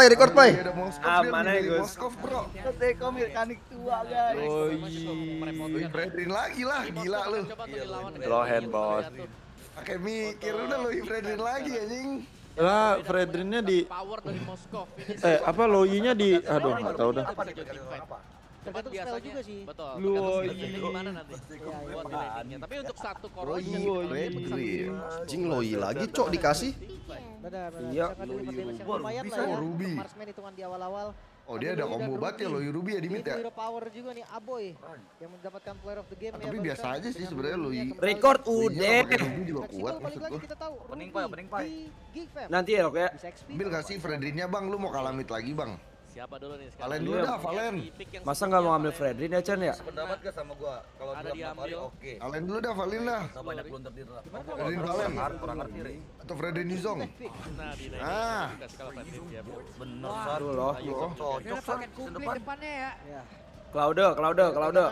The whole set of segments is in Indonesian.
Pai, record. Ada Moskov Ah, mana ya, Gus? Moskov bro. Teko mekanik tua guys. Oh Wih, Fredrin lagi lah, gila lu. Low hand, bos. Pakai mikir udah lu Fredrin lagi anjing. Lah, Fredrinnya di power dari Moskov ini eh apa Loyinya di aduh enggak tahu dah. Tergantung style juga sih. betul Lu, tergantung iya. gimana nanti buat delayingnya. tapi untuk satu corrosion Fredrin. Jing Loi lagi, Cok, dikasih. Benar, benar. Iya. Lumayan bisa lah ya. Ruby. Marksman hitungan di awal-awal. Oh dia ada combo banget ya lo Ruby ya di mid ya. hero power juga nih Aboy yang mendapatkan player of the game ya. tapi biasa aja sih sebenarnya kembali. Record Iya, udah. Ruby juga kuat maksud gua. kita tahu. Pening, Pak, pening, Fam. Nanti ya, oke. XP. Bil kasih Fredrinnya bang, lu mau kalah mid lagi bang. Siapa dulu nih sekarang Valen dulu dah, Valen. Masa nggak mau ngambil sebelumnya Fredrin ya, Chan ya? Sependapat gak sama gua? Kalau Ada dia diambil. oke. Kalian dulu dah, Valin dah. Gak banyak blunder di draft. Fredrin Valen. Kurang ngerti, Re. Atau Fredrin Yuzong. nah di Ah. Bener, Sar. Aduh loh. Cocok, Sar. Season depan. Ya. Claude, Claude, Claude.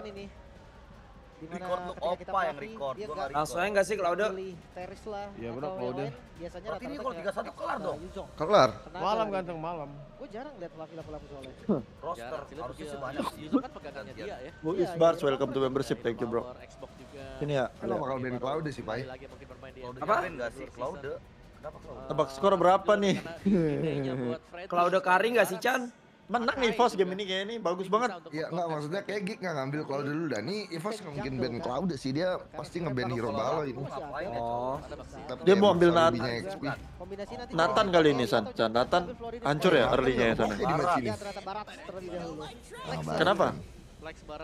Di mana Record lu Opa yang record, gua nggak nggak Langsung aja nggak sih Claude? Teris lah Iya, benar, Claude. Biasanya Berarti ini rata-rata kalau kayak 3-1 kelar dong. Kelar. Malam ganteng malam. Gue jarang lihat lapi-lapi soalnya. Roster, harusnya sih banyak. Yusuf kan pegangannya dia ya Bu Iya, Isbars, iya. welcome to membership. Thank you, bro. Power, Xbox juga Ini ya. Lo bakal ban Cloud sih, Pai. Kalau. Apa? dengerin nggak sih, Claude? Kenapa Claude? Tebak skor berapa nih? Claude Kari nggak sih, Chan? Menang nih Fos game ini kayak ini bagus banget. Iya enggak maksudnya kayak Geek nggak ngambil Cloud dulu dah. Nih Evos nggak mungkin ban Cloud sih dia pasti nge-ban Hero Balo ini. Ngapain ya? Oh. Tapi Dia mau ambil masalah Nat- Ruby-nya XP. Kombinasi nanti Nathan kali ini, San. Nathan hancur ya early-nya ya sana. Ini. Kenapa?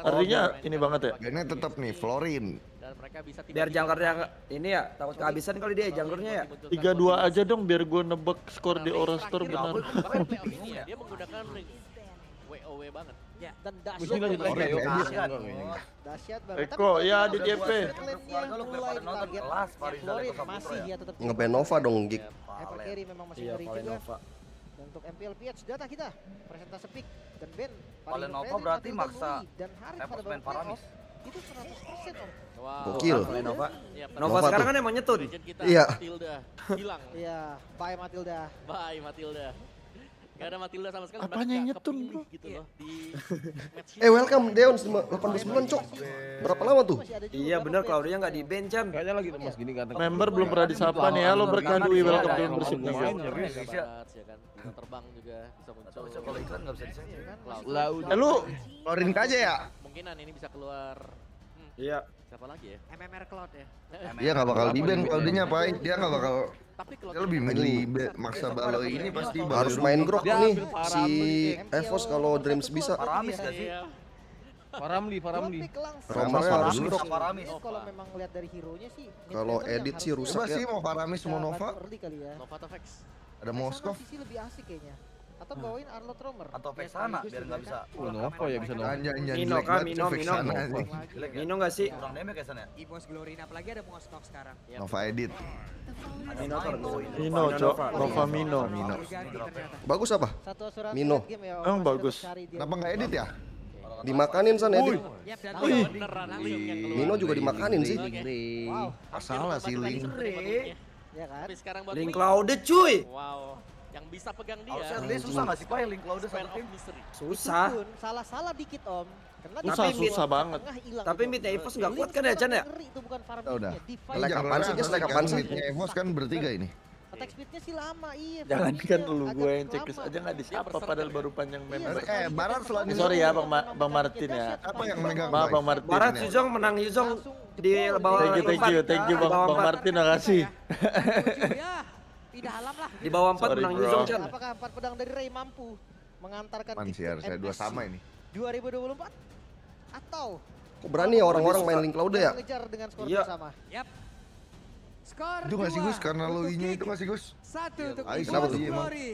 Artinya ini banget ya? Bannya tetap nih Florin. dan mereka bisa Biar jangkarnya ini ya, takut kehabisan kali dia jangkarnya ya. Tiga dua aja dong biar gue nebak skor di Orastor benar. ini ya, dia menggunakan ring WoW banget. Dan dahsyat dahsyat. Dahsyat banget. Eko, ya di DP. Eko Saputra masih ya? ya tetap Nova dong, Geek. Hyper carry memang masih Iya, ngeri juga. Untuk MPLPH data kita presentase pick dan Ben Valenova berarti maksa dan Evos pada main Paramis. itu 100% om. Wow. Gokil. Valenova. Iya, Nova Nova sekarang tuh. kan emang nyetun. Iya. Matilda hilang. Iya, bye Matilda. Bye Matilda. Gak ada Matilda sama sekali. Apanya yang nyetun, bro? Gitu loh di match Eh, welcome Deon 18 bulan, Cok. Berapa lama tuh? Iya bener, player? Claudia nggak di ban, Chan. Kayaknya lagi Mas gini ganteng. Member belum pernah disapa nih. Halo berkadui welcome to membership nih. Barat, serius. ya kan. Terbang juga bisa muncul. Bisa kalau iklan nggak bisa disensor. Kan, Cloud. Lah, eh, lu Florin aja ya. Kemungkinan ini bisa keluar. Hmm, Iya. Siapa lagi ya? MMR Cloud ya. Dia nggak bakal di ban Cloudnya Pai. Dia nggak bakal Tapi kalau dia lebih milih maksa Balo ini pasti Harus main grok Dia nih si Evos kalau Dreams bisa. Paramis gak sih? Iya. Faramli, Dua Faramli. pick langsung. Romernya harus Paramis grok. Paramis. Kalau memang lihat dari hero-nya sih. Kalau edit sih rusak ya. sih mau Paramis mau Nova. ya. Nova atau Vex? Ada Moskov. Sisi lebih asik kayaknya. Atau bawain Arlot Romer. Atau Vexana biar nggak bisa. Oh, Nova ya bisa Nova. Anjay anjay Mino kah? banget Mino, Mino. Ya? Mino nggak sih? Kurang damage ya, San ya? Evos Glorin apalagi ada Moskov sekarang. Nova edit. Mino. Mino, Cok. Nova Mino. Mino. Bagus apa? Satu asuransi Mino. ya. Emang bagus. Kenapa nggak edit ya? Dimakanin San edit. Wih, keluar. Mino juga dimakanin sih. Wow, Masalah sih Link. ya kan? Link. Claude cuy. Wow. Yang bisa pegang dia. Harusnya dia susah nggak sih Pak yang link Claude of tim? Susah. Salah-salah dikit om. Karena Susah, di- susah banget. tengah hilang Tapi mid Evos nggak kuat kan ya, Chan ya? itu bukan Ya udah. Selek apaan sih, dia selek apaan sih? Evos kan bertiga ini. Attack speednya sih lama, iya. Jangan kan farmingnya lu agak gue yang checklist aja nggak disapa padahal baru panjang Iya, member. Eh, Barat ketemu Sorry ya, sama Bang sama Bang Martin ya. Apa yang Bang. megang Maaf Bang Martin. Barat ya. Yuzong menang Yuzong di bawah Thank you, thank you, thank you Bang. Martin, makasih. Ya tidak alam lah. Di bawah empat menang. Yuzong Chan. Apakah empat pedang dari Ray mampu mengantarkan Man sih harusnya dua sama ini. 2024 atau Kok berani ya orang-orang main link Cloud ya? mengejar dengan skor Iya. bersama? Yap. Skor Itu nggak sih dua Gus? Karena Geek. itu nggak sih Gus? Satu untuk Ayo, kenapa tuh?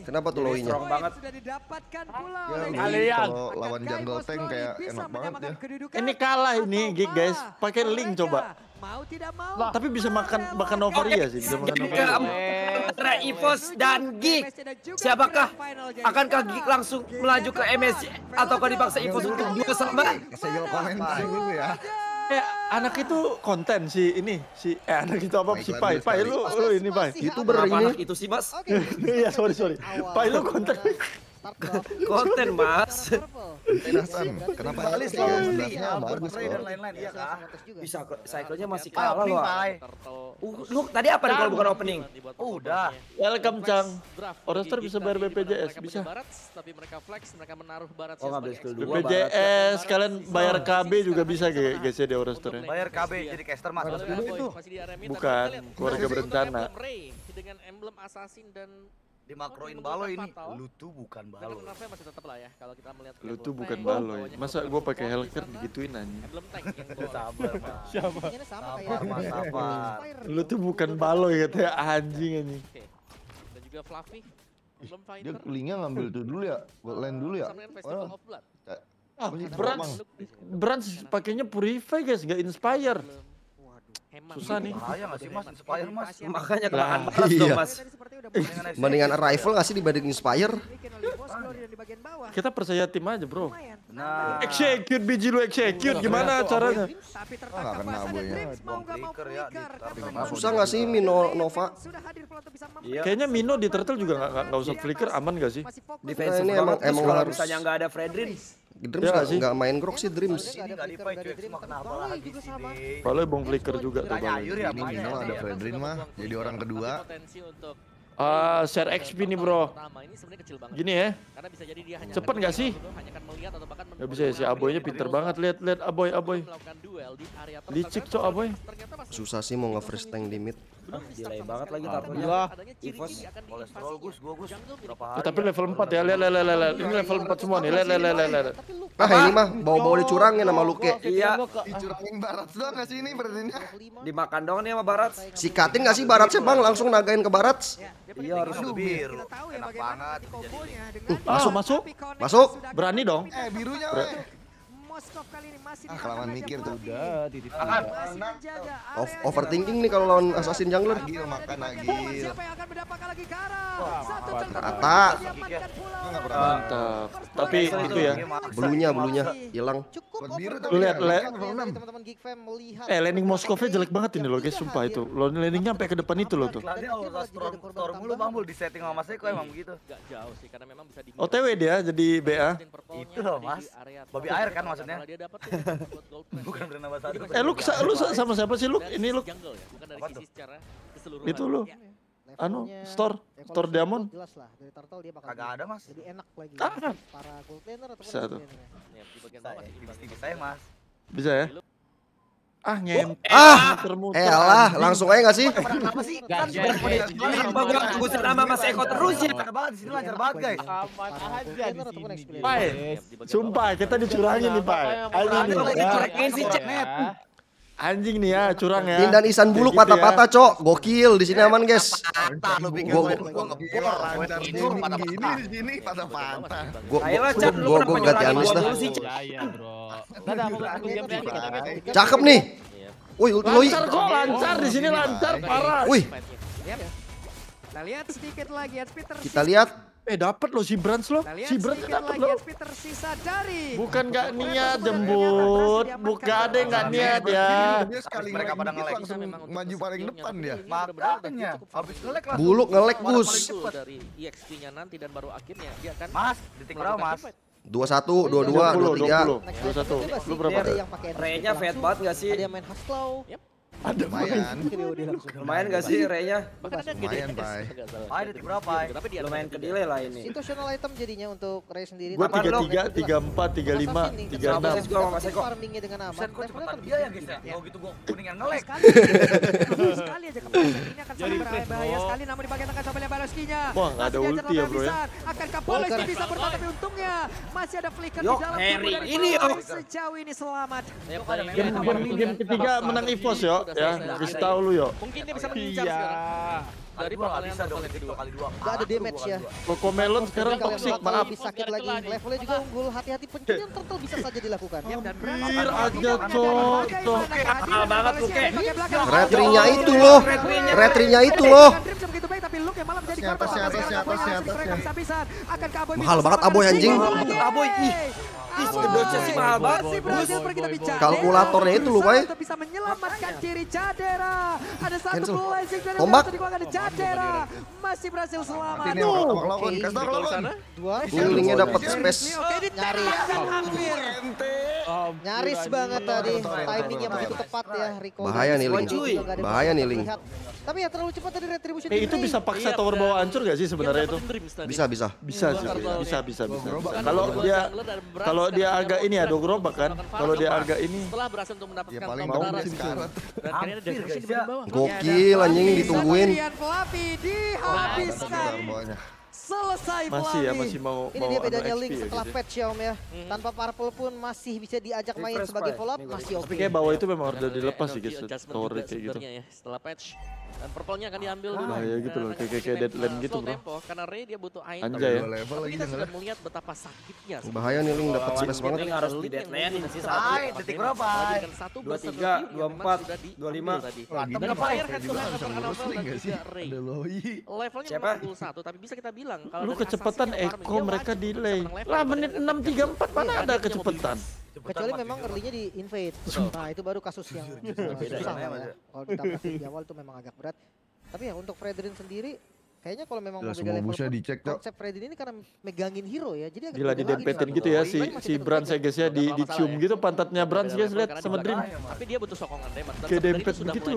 Kenapa tuh loinya? Strong banget. Sudah didapatkan pula Ya, oleh kalau lawan jungle tank kayak enak banget ya. Ini kalah ini, Geek, guys. Pakai link coba. Mau tidak mau. Tapi bisa makan makan Novaria sih, bisa makan Novaria. keempat antara Evos dan Geek. Siapakah? Akankah Geek langsung melaju ke MSC ataukah dipaksa Evos untuk dua sama? Segel komentar dulu ya. Eh, anak itu konten si ini, si eh anak itu apa si Pai. Pai lu lu ini Pai. YouTuber ini. anak itu sih mas? Iya, sorry sorry. Pai lu konten. Konten, Mas. Kenapa ya? ya, buat bagus dan lain-lain iya kah? Bisa cycle-nya masih kalah loh. Uh, lu tadi apa nih kalau bukan opening? Udah. Welcome Cang. Orester bisa bayar BPJS, bisa. tapi mereka flex, mereka menaruh Barat Oh, ngambil skill dua. BPJS kalian bayar KB juga bisa guys ya di Orester ya. Bayar KB jadi caster mas. Bukan, keluarga berencana. Dengan emblem assassin dan Di makroin balo ini. Fatal. Lu tuh bukan balo. nerfnya masih tetap lah ya kalau kita melihat Lu tuh bukan baloy. bawahnya Masa gua pakai Hellcat ditambah digituin anjing. Emblem tank yang sabar mas. Siapa? Sama Sabar, kayak Mas, sabar. Lu tuh bukan baloy katanya anjing anjing. Oke. Dan juga Fluffy Dia fighter. kulingnya ngambil tuh dulu ya. Gold land dulu ya. Oh. Blood. Ah, Brans? Brans pakainya Purify guys, nggak Inspire. Susah nih. Bahaya nggak sih mas? Inspire mas. Makanya Lah, kemakan barat dong, iya. Mas. Mendingan Arrival nggak sih dibanding Inspire? Kita percaya tim aja bro. Nah. Execute biji lu execute gimana caranya? Tapi tertangkap basah dan boynya. Dreams mau nggak mau Flicker ya, di- di- memang Susah nggak sih Mino Nova? Sudah hadir kalau untuk bisa mem- Iya. Kayaknya Mino di turtle juga nggak nggak- nggak usah flicker aman gak sih? Defensive Nah, ini emang- emang kalau harus- misalnya nggak ada Fredrin, Dreams sih. nggak main grok sih Dreams. Ini nggak di fight cuy, cuma kenapa lagi juga sih sama. Ding? Kalau bong flicker juga tuh Bang. Ya, Ini. Mino ada Fredrin mah. Jadi orang kedua. Ah, share XP nih bro. pertama ini sebenarnya kecil banget. Gini ya. Karena bisa jadi dia hanya Cepet nggak sih? hanya akan melihat atau bahkan Gak bisa ya si Aboynya pinter banget lihat lihat Aboy Aboy. melakukan duel di area top. Licik, Ternyata- Cok, Aboy. Susah sih mau nge-freeze tank di mid. Delay banget lagi taruhnya. Evos. akan Kolesterol gus, gua gus. Berapa tapi level 4 ya, lihat lihat lihat lihat. Ini level 4 semua nih, lihat lihat lihat lihat. Ah ini mah bawa-bawa dicurangin sama Luke. Iya, Dicurangin barat doang nggak sih ini Fredrinnya? dimakan dong nih sama Barat. Sikatin nggak sih barat sih bang langsung nagain ke barat? Iya harus Aduh, biru. Kita tahu ya Enak banget. Masuk, masuk. Masuk. Berani dong. Eh birunya. Moskov kali ini masih Ah, di kelamaan mikir tuh. Udah, titip menjaga Off- overthinking nih kalau lawan assassin jungler. Agil makan bawah, Siapa yang akan mendapatkan lagi Kara? Satu Rata. Mantap. Tapi itu ya. Belunya belunya hilang. Cukup Buat biru over tapi Lu lihat, dari lihat. teman-teman Geek Fam melihat Eh landing Moskownya jelek banget ini loh guys, sumpah itu. Lo landingnya sampai ke depan itu loh tuh. Tadi awal storm storm mulu bang di setting sama Mas Eko emang begitu. Gak jauh sih karena memang bisa di OTW dia jadi BA. Itu loh, Mas. Babi air kan maksudnya? Dia dapat Bukan brand ambassador. Eh lu lu sa- sama siapa sih lu? Ini lu jungle ya, bukan dari sisi tuh? secara keseluruhan. itu lu. Anu, levelnya store, evolusi store gold diamond. jelas lah dari turtle dia bakal Kagak ada mas. lebih enak lagi Ah. para gold laner ataupun Bisa tuh. Ya, di bagian Saya, bawah tipis-tipis saya mas. Bisa ya? Ah ngem. Ah, muter-muter. Eh anjing. langsung aja nggak sih? Kenapa sih? Kan Kenapa gua ngusin nama Mas Eko terus ya? Lancar banget di sini lancar banget guys. Laner ataupun XP laner. Pai, sumpah kita dicurangin nih Pai. Anjing nih. Dicuekin sih, Cek. Anjing nih ya, curang ya. Tindan Isan buluk Kayak gitu ya. patah-patah cok. Gokil di sini aman guys. Patah lu pikir Gua- gua Gua ngepor. lancar Itu gaming patah gini patah. di sini pada patah. Gua gua ganti Anis dah. Iya bro. Dadah. Cakep nih. Woi, ulti Loi. Lancar kok, lancar di sini lancar parah. Wih, Kita lihat sedikit lagi kita lihat Eh dapat loh si Brans loh. Kita lihat Si Brans sedikit dapat loh. Sisa dari. Bukan gak niat jembut, bukan ada yang gak niat ya. Dia sekali Mereka pada nge-like. langsung maju paling depan dia. Makanya habis ngelek langsung. buluk ngelek Gus. cepet. dari EXP-nya nanti dan baru akhirnya dia akan Mas, detik berapa mas? 21, 22, 23. 21. Lu berapa? Ada yang pakai Raynya fat banget gak sih? Ada main hustle. Lumayan. Lumayan gak sih Raynya? bahkan ada Lumayan, Pai. nggak salah. Pai, detik berapa, Pai? Tapi dia Lumayan ke delay lah ini. Situational item jadinya untuk Ray sendiri. Lo? tiga, tiga empat, tiga lima, tiga Sama gua Mas Eko. Farmingnya dengan aman. Levelnya cepetan kan dia ya guys ya? Oh gitu gua kuningan ngelek. Sekali, sekali aja kepala ini akan sangat berbahaya sekali namun di bagian tengah coba lihat Baloskinya. Wah, ada ulti ya, bro, ya. Akankah Polisi bisa bertahan tapi untungnya masih ada flicker di dalam Harry, tubuh dari ini. Sejauh ini selamat. Game ketiga menang EVOS yo, ya. Kasih tahu lu yo. Mungkin dia bisa mengincar sekarang. Dari perkalian bisa dong kedua. kali dua. Gak ada damage ya. Koko Melon sekarang toxic, maaf. Lebih sakit lagi. Levelnya juga unggul. Hati-hati pencurian turtle bisa saja dilakukan. Dan Hampir aja cok. cok. Mahal banget, Luke. Retrinya itu loh. Retrinya itu loh. Siapa, siapa, siapa, siapa, siapa. Mahal Mahal banget Aboy, anjing. Aboy, ih. Ih, gedotnya sih mahal banget sih berhasil pergi tapi Cadera. Kalkulatornya itu loh, Bay. Bisa menyelamatkan diri Cadera. Ada satu blazing dari Tombak. Ada Cadera. Masih berhasil selamat. Ini lawan, kasih tahu lawan. Gulingnya dapat space. Nyari. Nyaris banget tadi. Timingnya begitu tepat ya. Bahaya nih, Ling. Bahaya nih, Ling. Tapi ya terlalu cepat tadi retribusi Eh, itu bisa paksa iya, tower bawah hancur gak sih sebenarnya itu? Bisa, bisa. Bisa sih. Bisa, bisa, bisa. Kalau dia kalau dia agak ini ya dog bahkan kan. Kalau dia agak ini. Setelah berhasil untuk mendapatkan ya, paling mau sih bisa. Gokil anjing ditungguin. dihabiskan. Selesai Masih ya, masih mau Ini mau dia anu bedanya Link ya, setelah ya, patch ya Om ya. Tanpa purple pun masih bisa diajak main sebagai follow up, masih oke. Okay. Tapi kayak bawah itu memang harus dilepas sih guys, tower kayak gitu. Ya, setelah patch. Dan purple-nya akan diambil dulu. Nah, ya gitu loh, kayak kayak deadland gitu, Bro. Tempo, karena Ray dia butuh item. Anjay ya. Level Tapi lagi kita sudah melihat betapa sakitnya. Bahaya nih Link dapat space banget. Link harus di deadland sih saat Hai, detik berapa? 23, 24, 25 tadi. Dan fire head to head antara enggak sih? Ada Loi. Levelnya memang 1 tapi bisa kita bilang kalau lu kecepatan Eko mereka delay. Lah menit 6 3 4 mana ada kecepatan? Kecuali memang early-nya di invade. Nah, itu baru kasus yang susah ya. ya. Kalau ditabrak di awal itu memang agak berat. Tapi ya untuk Fredrin sendiri Kayaknya kalau memang Gila, mau beda level dicek, konsep Fredrin ini karena megangin hero ya. Jadi agak Gila didempetin gitu ya si si Bran Segesnya ya, di dicium ya. gitu pantatnya Bran Seges lihat sama Dream. Tapi dia butuh sokongan deh maksudnya. Kayak dempet gitu.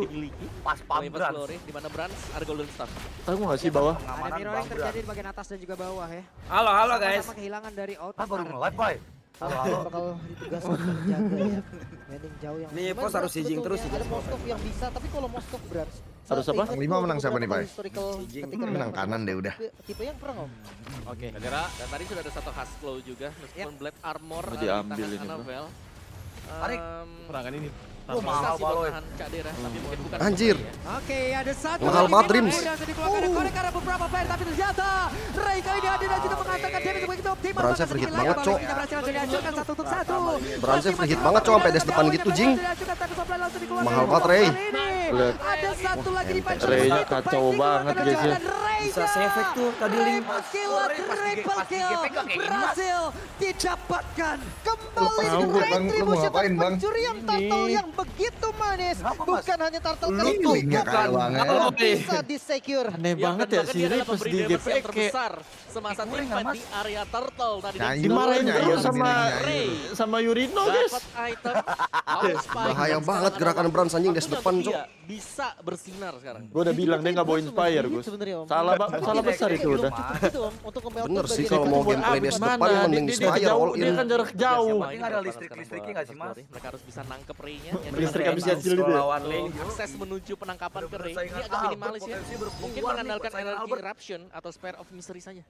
Pas pam Bran di mana Bran ada golden star. Tahu enggak sih iya, bawah? Ada mirroring terjadi di bagian atas dan juga bawah ya. Halo halo guys. Sama kehilangan dari ah, out apa baru nge-live, Boy. Halo, halo. Bakal jaga ya. Mending jauh yang. Nih, pos harus sijing terus ya, sih. Ada Moskov yang bisa, tapi kalau Moskov berat. Harus apa? Lima menang siapa nih, Pak? Menang kanan deh udah. Tipe yang perang, Om. Oke. Dan tadi sudah ada satu Haslow juga, meskipun Black Armor. Diambil ini. Tarik. Perangan ini. Oh, mahal Baloy. Anjir. Oke, ada satu mahal banget Dreams. Karena beberapa player tapi ternyata Ray ini hadir juga mengatakan damage free hit banget, Cok. Free hit banget, Cok, sampai des depan gitu, Jing. Mahal banget Ray. Ada satu lagi di Ray kacau banget, guys. Bisa save tuh tadi link. Triple kill, triple kill. Berhasil didapatkan kembali retribution dari pencurian turtle yang begitu manis. Bukan hanya turtle keritu, bukan. Kalau bisa di secure, Aneh banget ya si ini pas di GPK. Semasa tim di area turtle tadi. Dimarahin terus sama Ray sama Yurino guys. Bahaya banget gerakan Bram anjing di depan. Bisa bersinar sekarang. Gue udah bilang dia nggak bawa inspire Gus. Salah salah salah iya, besar iya, itu iya. udah. Gitu, untuk Bener sih kalau mau gameplay dia depan mending di Spire all in. Dia kan jarak jauh. Ini ada listrik-listriknya enggak sih, Mas? Mereka harus bisa nangkep ray-nya. Listrik habis kecil gitu. Lawan Link akses menuju penangkapan ke. Ini agak minimalis ya. Mungkin mengandalkan energi eruption atau spare of mystery saja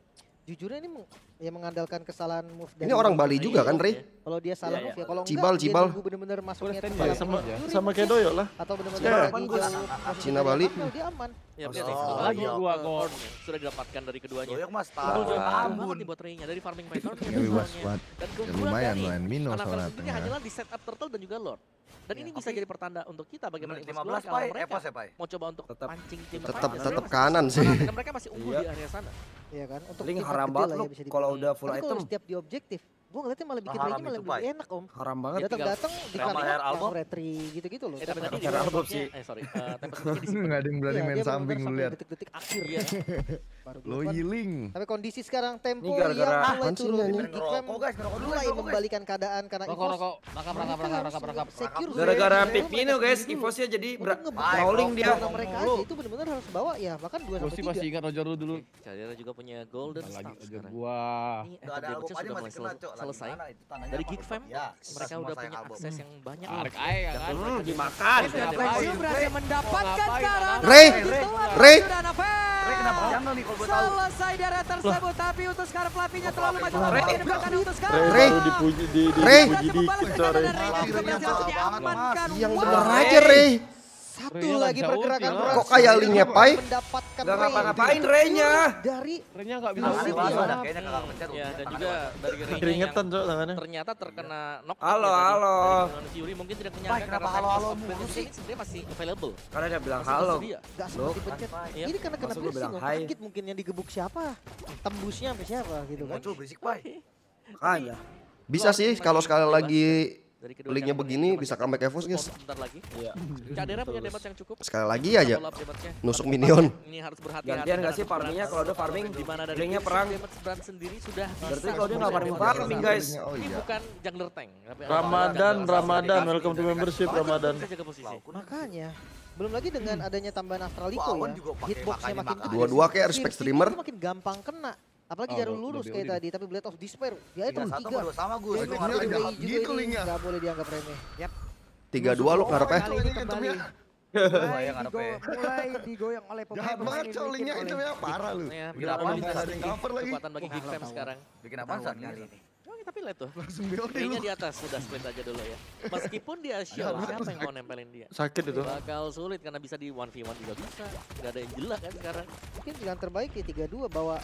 jujurnya ini ya mengandalkan kesalahan move dari ini orang Bali juga kan Ray iya, iya. kalau dia salah yeah, move iya. ya kalau cibal enggak, cibal bener-bener masuknya ya, sama sama kayak doyo lah. Atau bener-bener yeah. Cina Bali. dia aman. Ya oh, lagi dua gol. sudah didapatkan dari keduanya. Doyok mas tahu Ambun. buat Ray-nya dari farming python dan keunggulan dari lumayan lumayan minus anak hanya hanyalah di setup turtle dan juga lord. Dan iya, ini bisa jadi pertanda untuk kita bagaimana Evos 15 keluar, kalau mereka ya, mau coba untuk tetap, pancing tim tetap, tetap, tetap kanan sih. Karena mereka masih unggul di iya. area sana. Iya kan? Untuk Link haram banget ya kalau udah full item. Kalau setiap di objektif, gue ngeliatnya malah bikin range malah lebih enak om. Haram banget. Datang datang di kamar album retri gitu-gitu loh. Eh, tapi tadi kamar album sih. Eh sorry. Eh, tapi nggak ada yang berani iya, main samping lu lihat. Detik-detik akhir ya. Lo healing. Tapi kondisi sekarang tempo gara -gara yang mulai turun. Rokok guys, rokok dulu. lagi membalikan keadaan karena Rokok, rokok. Rakap, rakap, rakap, rakap, rakap. Gara-gara Pipino guys, Ivosnya jadi rolling dia. Mereka aja itu benar-benar harus bawa ya, bahkan 2 sampai 3. Gua masih ingat Roger lu dulu. Carrera juga punya golden star sekarang. Gua. Ini damage sudah mulai selesai. Dari Geek Fam, ya, mereka udah punya akses yang banyak. Tarik aja kan. Dimakan. Berhasil mendapatkan Ray, Ray, Ray kenapa janggal nih Selesai darat tersebut, tapi untuk sekarang pelatihnya terlalu maju. Ray, Ray, Ray, dipuji dikit, Ray. Yang benar aja, Ray. Satu Raya lagi pergerakan Raya. Kok kayak linknya Pai? Gak ngapa-ngapain renya Dari renya nggak bisa. sih ya. ya. ada kayaknya kakak pencet. ya dan juga dari Keringetan tuh tangannya. Ternyata terkena knock. Halo, ya, halo. Yuri mungkin tidak kenyang karena halo halo mulu sih. Sebenarnya masih available. Karena dia bilang halo. Gak seperti pencet. Ini karena kena blessing. sakit mungkin yang digebuk siapa. Tembusnya sampai siapa gitu kan. Muncul berisik Pai. kan ya Bisa sih kalau sekali lagi dari kedua linknya begini bisa comeback Evos guys. Sebentar lagi. Iya. Cadera punya damage yang cukup. Sekali lagi aja nusuk minion. Ini harus berhati-hati. Gantian nggak dengan sih farmingnya kalau ada farming di mana dari linknya perang. damage Brand sendiri sudah Berarti bisa kalau dia nggak farming farming guys. Oh Ini iya. bukan jungler tank. tapi Ramadan, Ramadan, welcome to membership Ramadan. Makanya belum lagi dengan adanya tambahan Astraliko ya, hitboxnya makin gede. Dua-dua kayak respect streamer. makin gampang kena. Apalagi Oh, jarum lurus kayak tadi, tapi Blade of Despair. Ya itu Tiga satu tiga. apa dua sama juga gitu linknya. nggak boleh dianggap remeh. Yap. Tiga dua. Kali ini kembali. Mulai, digoyang oleh pemain Jahat banget bikin itu ya parah lu. Ya, ini bisa ada yang cover lagi? kekuatan bagi Geek Fam sekarang. Bikin apa saat kali ini? Oh, tapi lihat tuh. Langsung lu. Kayaknya di atas sudah split aja dulu ya. Meskipun dia show, siapa yang mau nempelin dia? Sakit itu. Bakal sulit karena bisa di 1v1 juga bisa. Gak ada yang jelas kan sekarang. Mungkin pilihan terbaik ya 3-2 bawa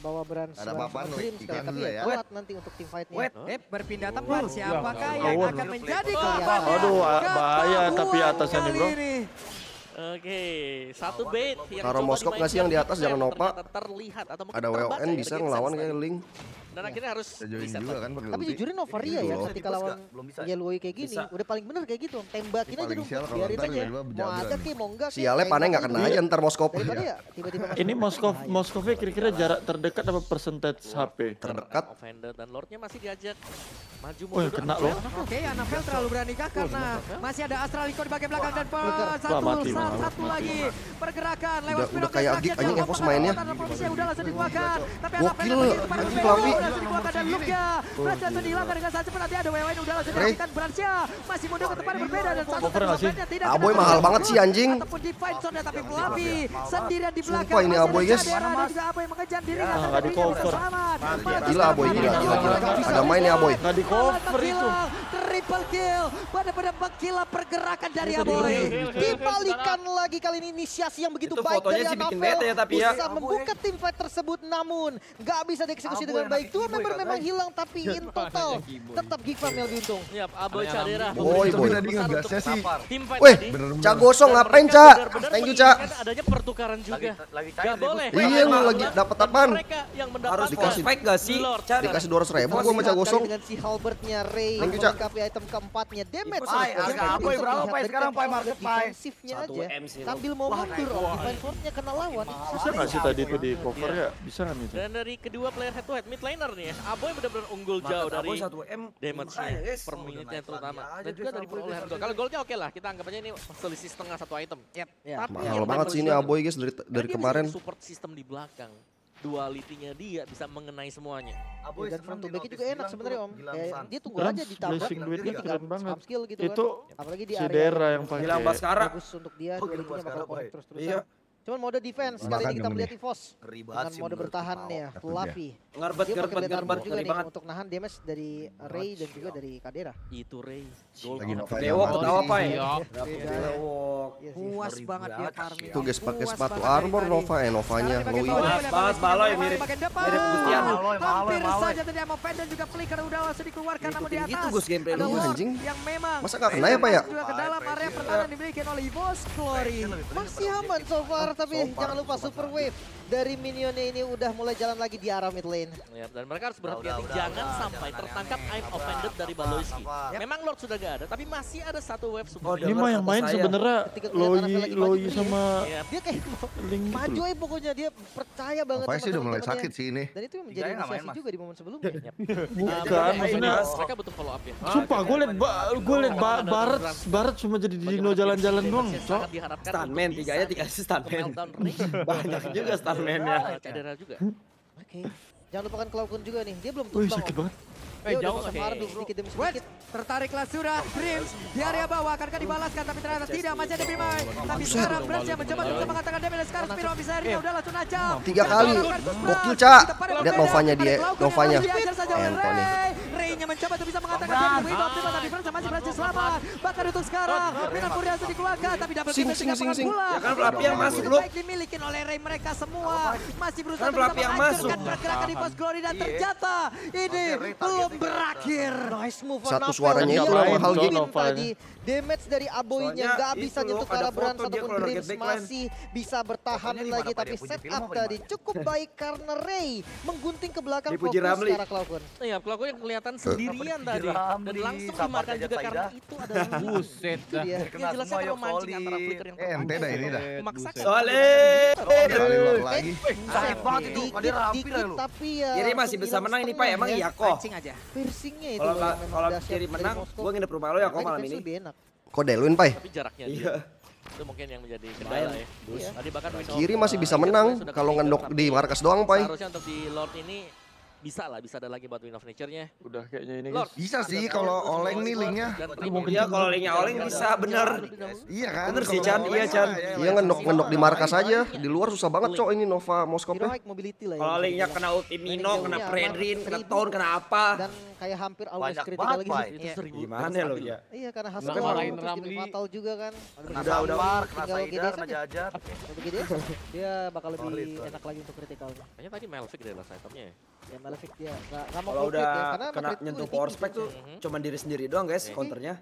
bawa Brand Ada papan lu, Dream sekali. Tapi ya telat nanti untuk tim fight-nya. Wait. Eh, berpindah tempat siapakah yang Awan. akan menjadi korban? aduh, bahaya tapi atasnya nih, bro. Oke, satu bait yang Taruh moskop nggak sih yang di atas, jangan ternyata terlihat atau mungkin Ada WON bisa ngelawan kayak. Link. Dan akhirnya harus Bisa join bisa juga kan pakai Tapi ulti. jujur Novaria ya ketika lawan. Yellow kayak gini Bisa. udah paling bener kayak gitu tembakin aja kalau biarin aja mau ada ke mau enggak Sialnya panen nggak kena aja ntar moskop. daripada ya Ini Moskov. Moskovnya kira-kira jarak terdekat apa percentage HP? Terdekat. Offender dan Lordnya masih diajak maju Oh, mundur. kena Anapel. loh. Oke, Anapel terlalu berani kah karena masih ada Astraliko di bagian belakang dan satu satu, lagi pergerakan lewat Udah- kayak Agik, yang anjing Evos mainnya. udah langsung dikeluarkan. Tapi Gokil, lagi anjing. Langsung dikeluarkan dan Luka berhasil langsung dihilangkan dengan saat cepat. Nanti ada WWN udah langsung dilakukan. Brancia masih mundur ke depan berbeda dan satu sih? offense-nya tidak Aboy mahal banget sih, anjing. ataupun di fight zone tapi Fluffy sendirian di belakang. Sumpah ini ada Aboy, guys. Dan juga Aboy mengejar diri. Ah, nggak di cover. Gila Aboy gila gila gila. Ada main ya Aboy. Nggak di cover itu. Triple kill. Benar-benar menggila pergerakan dari Aboy. dibalikan lagi kali ini inisiasi yang begitu Itu baik dari bete ya, tapi ya. bisa membuka tim fight tersebut namun nggak bisa dieksekusi dengan baik dua member kagak. memang hilang tapi in total tetap Geek Fam yang lebih untung Ya, Aboy Cadera. Boy, boy. fight Weh. Cak gosong ngapain mereka Cak? Thank you Cak. adanya pertukaran juga. lagi Gak boleh. Iya, lu lagi dapat apaan? Harus dikasih. prospek gak sih? Dikasih 200 ribu gua sama Cak gosong. dengan si Halbertnya Ray Thank you, Cak. Item keempatnya damage Pai, agak Aboy berapa, Pai? Sekarang, Pai, market, Pai. defensifnya aja sambil mau mundur oh, defense wardnya kena lawan Bisa nggak sih tadi itu di cover ya? Bisa nggak itu? Dan dari kedua player head to head mid laner nih ya, Aboy benar-benar unggul jauh dari Aboy 1 M damage-nya per naik terutama. Dan juga dari perolehan gol. Kalau golnya oke lah, kita anggap aja ini selisih setengah satu item. Ya. Tapi Mahal yang banget sih ini Aboy guys dari dari kemarin. support system di belakang. Duality-nya dia bisa mengenai semuanya. Aboy dan seneng front to back juga enak bilang sebenarnya om Kayak San. dia tunggu Trans aja ditabrak blessing duitnya dia tinggal banget. skill gitu Itu kan apalagi di si area Dera yang pakai. Baskara. bagus untuk dia Oh, dua gila, linknya bakal Boy. terus-terusan Iya. Cuman mode defense kali ini kita melihat nih. Evos Ngeri banget dengan sih mode bertahannya Pao. Fluffy Ngerbet ngerbet ngerbet juga ngeri nih banget. untuk nahan damage dari Ray dan juga dari Kadera Itu Ray. Lagi yang ketawa mati. Pai. Beda. Bewok. Iya sih. Puas banget dia banget. farming. Tuh guys pakai Puas sepatu banget dari armor. Nova eh Novanya Mas, Skill Baloy mirip- mirip Gustian. Hampir saja tadi Amo Fan dan juga Flicker udah langsung dikeluarkan namun di Ikutin atas. gitu, Gus, gameplay lu. Anjing. yang memang Masa nggak kena ya, Pak, ya? juga ke dalam area pertahanan dimiliki oleh Evos Glory. masih aman so far tapi jangan lupa super wave dari minionnya ini udah mulai jalan lagi di arah mid lane. Ya, dan mereka harus berhati-hati. Jangan udah, sampai jangan tertangkap. I'm offended dari sabar. Memang Lord sudah gak ada, tapi masih ada satu wave Oh, super. Ini dengar mah yang main sebenarnya Loyi nih, sama Ya, dia kayak Link gitu maju aja pokoknya dia percaya banget Nova sih udah mulai sakit sih ini. dan itu yang menjadi inisiasi juga di momen sebelumnya. Bukan, maksudnya mereka butuh follow up ya. Sumpah gue liat gue liat ba Barat Barat cuma jadi Dino jalan-jalan doang, Cok. Stuntman, tiganya bisa dikasih stuntman. Banyak juga stuntman-nya. Cedera juga. oke jangan lupakan Cloud juga nih dia belum Wih tumbang sakit Om. banget. Eh, udah jauh nggak, Mardu hey. sedikit demi sedikit tertariklah sudah Dreams di area bawah akankah dibalaskan tapi ternyata tidak masih ada Bimai tapi sekarang Brans yang mencoba untuk mengatakan damage sekarang Spiro bisa akhirnya udah langsung najam Tiga kali. Gokil, Cak. Lihat. Novanya dia, Novanya. Ento nih. Ray. Ray-nya mencoba untuk bisa mengatakan optimal tapi Brans masih berhasil selamat bahkan untuk sekarang Furia sudah dikeluarkan tapi kill sing, tidak sing. pulang. Ya kan Flappy yang masuk, lu. baik dimiliki oleh Ray mereka semua masih berusaha Kan untuk menghancurkan pergerakan di Post Glory dan Iya. ternyata ini belum. Berakhir. Nice move Satu suaranya itu lawan Damage dari Aboynya nggak bisa nyentuh Kalaburan ataupun Dreams masih bisa bertahan lagi. Tapi setup tadi cukup baik karena Ray menggunting ke belakang fokus secara Klaukun. Iya, Klaukun yang kelihatan sendirian tadi. Dan langsung dimakan juga karena itu adalah Buset dah. Ini jelasnya kalau mancing antara flicker yang eh, Ente dah ini dah. Memaksakan. Soleh! Sakit banget itu. Dia rampir lu. Tapi. Ya, jadi masih bisa menang ini Pak. Ya, Emang iya ya, kok. Piercingnya itu. Kalau jadi menang, gue nginep rumah lo ya kok malam ini. Lebih enak. Kok deluin, Pai? Tapi jaraknya dia. Iya. Itu mungkin yang menjadi kendala ya. Tadi bahkan nah, Kiri masih bisa menang kalau ngendok di markas doang, Pai. Harusnya untuk di Lord ini bisa lah bisa ada lagi buat Win of Nature-nya. Udah kayaknya ini Lord, bisa sih kalau Oleng nih linknya. Iya kalau linknya Oleng bisa iya, bener. Iya kan. Bener sih iya, Chan, iya Chan. Iya ngendok ngendok di markas aja. Di luar susah banget cok ini Nova Moskopnya. Ya. Kalau linknya kena ulti Mino, kena Predrin, kena Town, kena apa. Dan kayak hampir always critical lagi itu seribu. Gimana lo ya? Iya karena hasil lain Ramli. Fatal juga kan. Udah udah kena Saidar, kena Jajar. Dia bakal lebih enak lagi untuk critical. Kayaknya tadi Melvic deh lah itemnya ya Malefic dia nggak mau kalau udah ya. karena kena nyentuh power spec tuh mhm. cuman diri sendiri doang guys okay. counternya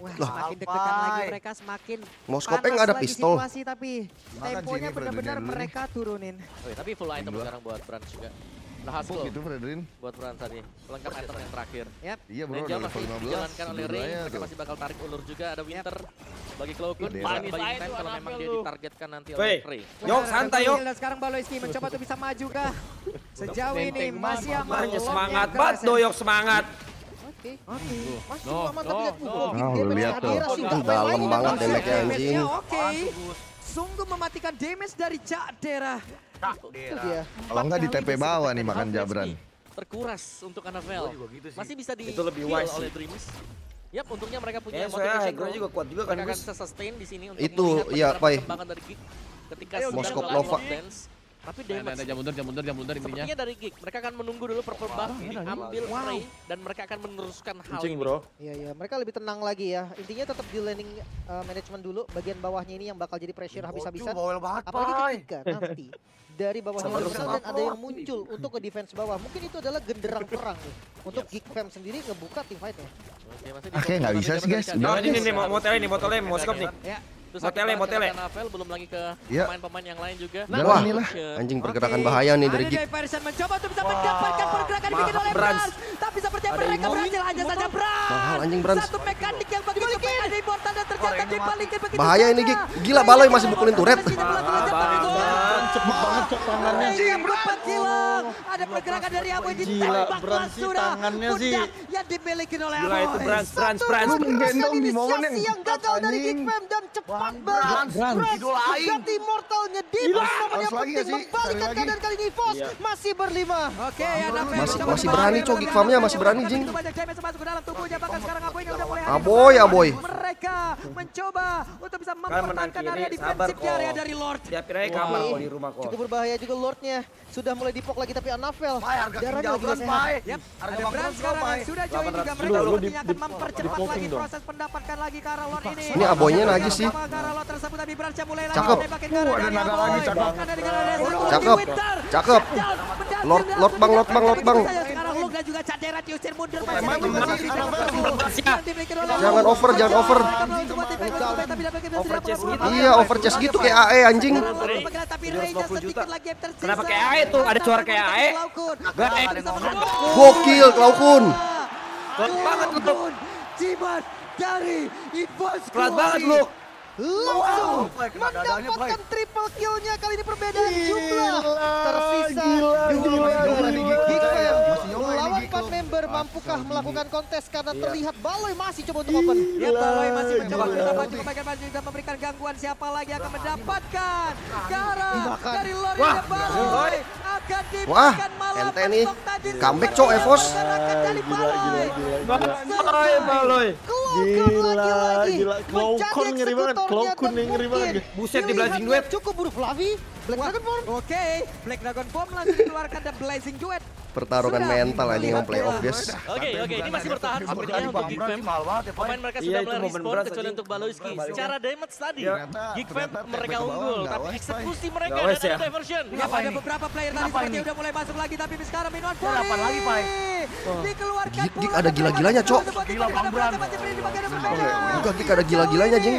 Wah, Loh. semakin deg lagi mereka semakin Moskopnya nggak ada pistol. Situasi, tapi temponya benar-benar mereka turunin. Oh, ya, tapi full item sekarang buat Brand juga. Nah, Lahas Buk gitu Fredrin. Buat Fransa nih. Lengkap item yang terakhir. Yep. Iya bro, Ninja masih dijalankan oleh Ring. Mereka masih bakal tarik ulur juga. Ada Winter. Bagi Klokun, bagi Intent kalau memang dia ditargetkan nanti oleh Ring. yuk nah, santai yuk Dan sekarang Baloiski mencoba tuh bisa maju kah? Sejauh ini masih aman. Semangat banget ya. doyok semangat. Oke. Oke. Masih lama tapi lihat Google. Ah, lihat tuh, dalam banget damage-nya anjing. Oke sungguh mematikan damage dari Cak Dera. Kalau nggak di TP bawah nih makan Jabran. Terkuras untuk Anavel. Gitu Masih bisa di Itu lebih wise oleh Dreamies. Yap, untungnya mereka punya yeah, motivation grow. juga kuat juga kan, Gus. Akan sustain di sini untuk Itu ya, Geek. Ketika Moskop Lova. Dance. Tapi nah, damage. Nah, nah, nah, jam mundur, jam mundur, jam mundur intinya. Sepertinya dari gig. Mereka akan menunggu dulu purple buff, oh, ini, ambil wow. Prey, dan mereka akan meneruskan hal Incing, ini. bro. Iya, iya. Mereka lebih tenang lagi ya. Intinya tetap di landing uh, eh, management dulu. Bagian bawahnya ini yang bakal jadi pressure habis-habisan. Apalagi ketika nanti dari bawahnya dan ada yang muncul untuk ke defense bawah. Mungkin itu adalah genderang perang nih. Untuk yes. gig Fam sendiri ngebuka team fight ya. Oke, okay, nggak bisa sih guys. Ini nih, mau tele nih, mau tele, mau scope nih. Ya. Terus motelnya, motelnya. Navel belum lagi ke iya. pemain-pemain yang lain juga. Nah, Wah, inilah iya. anjing pergerakan okay. bahaya nih dari Gig. Ada mencoba untuk bisa mendapatkan pergerakan dibikin oleh Brans. Tapi sepertinya mereka berhasil hanya saja Brans. Mahal anjing Brans. Satu mekanik yang begitu ada important dan ternyata dibalikin begitu Bahaya ini Gig. Gila Baloy masih mukulin turret. Cepat banget cok tangannya. Anjing Brans. Ada pergerakan dari Tangannya sih. Yang dimiliki oleh Gila itu Brans, Brans, Brans. Yang gagal dari Gig dan cepat. Jalan Brans. Idola Aing. Ganti immortalnya Divas. Namanya penting membalikan ini. Fos iya. masih berlima. Oke ya. Masih, berani Cogi Famnya masih berani Jing. Aboy aboy. Mereka mencoba untuk bisa mempertahankan area defensif di area dari Lord. Ya kira kamar kok di rumah kok. Cukup berbahaya juga Lordnya. Sudah mulai dipok lagi tapi Anavel. Darahnya lagi gak sehat. Ada Brans sekarang sudah join juga mereka. Sepertinya akan mempercepat lagi proses pendapatkan lagi ke arah Lord ini. Ini aboynya lagi sih cakep. Ada naga lagi cakep. Cakep. Cakep. Lord Lord Bang Lord Bang Lord Bang. Jangan over, jangan over. Iya, over chest gitu kayak AE anjing. Kenapa kayak AE tuh? Ada suara kayak AE. Gokil Klaukun. Kelat banget lu. Jimat dari Kelat banget lu langsung mendapatkan triple killnya. Kali ini perbedaan gila, jumlah. Tersisa gila, gila, gila, gila, mampukah melakukan kontes karena iya. terlihat Baloy masih coba untuk iya, open. Iya, ya Baloy masih mencoba mendapatkan bagian maju dan memberikan gangguan. Siapa lagi akan mendapatkan? Gara dari Lori Baloy akan diberikan ente nih comeback cok eh, Evos. Gila gila gila. Baloi Gila, gila, Klaukun ngeri banget, Klaukun ngeri banget. Buset di Blazing Duet. Cukup buruk Flavi, Black Dragon Bomb. Oke, Black Dragon Bomb langsung dikeluarkan dan Blazing Duet pertarungan sudah, mental ini yang playoff guys. Oke oke ini masih bertahan sepertinya untuk iya. Geek Fam. Pemain mereka sudah mulai respon kecuali untuk Baloiski. Secara damage tadi Geek Fam mereka unggul tapi eksekusi mereka dan ada diversion. Ya. Ada beberapa player tadi seperti udah mulai masuk lagi tapi sekarang Minwan Fury. Delapan lagi Pai? Dikeluarkan. Oh. Geek ada gila-gilanya cok. Gila Bang Bran. Bukan Geek ada gila-gilanya jeng.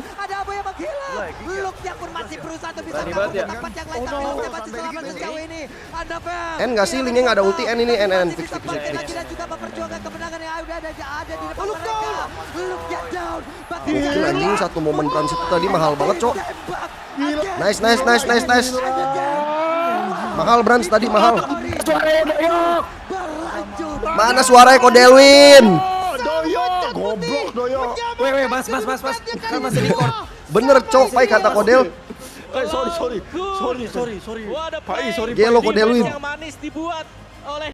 Abu yang pun masih berusaha untuk bisa banget ya. tempat yang lain. Tapi Looknya masih selamat sejauh ini. Anda Bel. N nggak sih? Linknya nggak ada ulti, N ini, N, N. Fix, bisa fix, fix, lagi dan juga memperjuangkan kemenangan yang ada ada ada di depan mereka. Looknya down. Gokil anjing satu momen transit tadi mahal banget, Cok. Nice, nice, nice, nice, nice. Mahal Brans tadi mahal. Mana suaranya kok Delwin? Doyok, goblok doyok. Weh, weh, mas, mas, mas, mas. Kan masih di court. Bener cok, Pai kata Kodel. Eh, sorry, sorry. Sorry, sorry, sorry. Pai, sorry, Gelo yang manis dibuat oleh